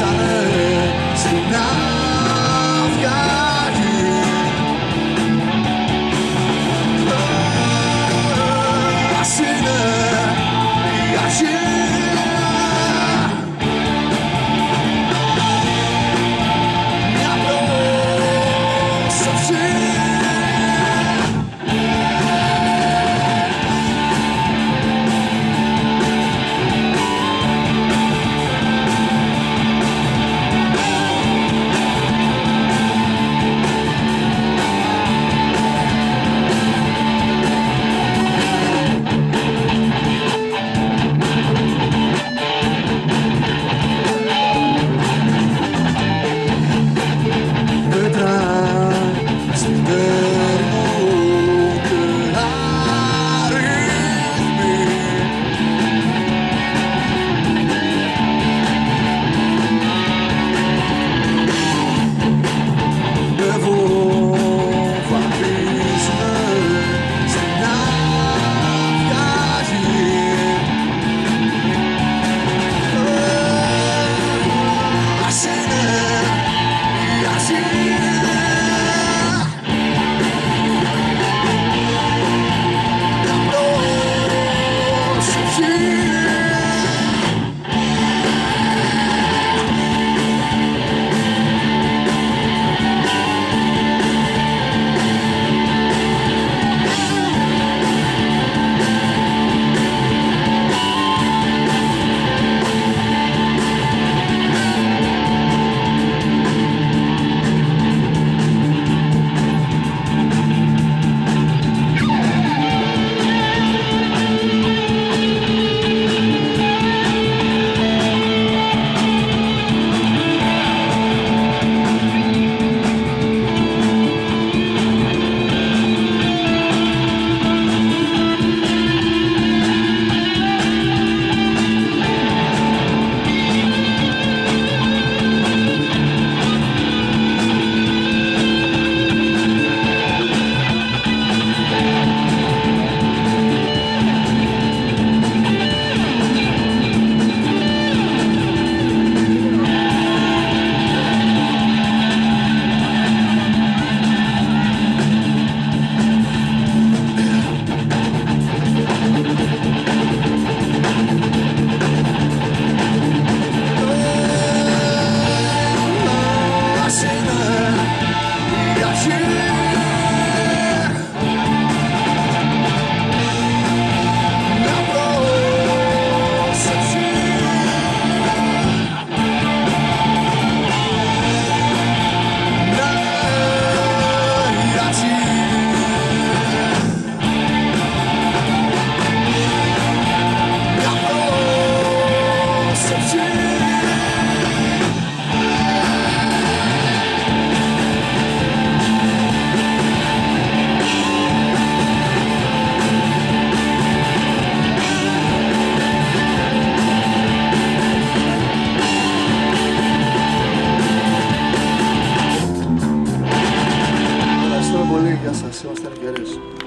summer. compensação são isso?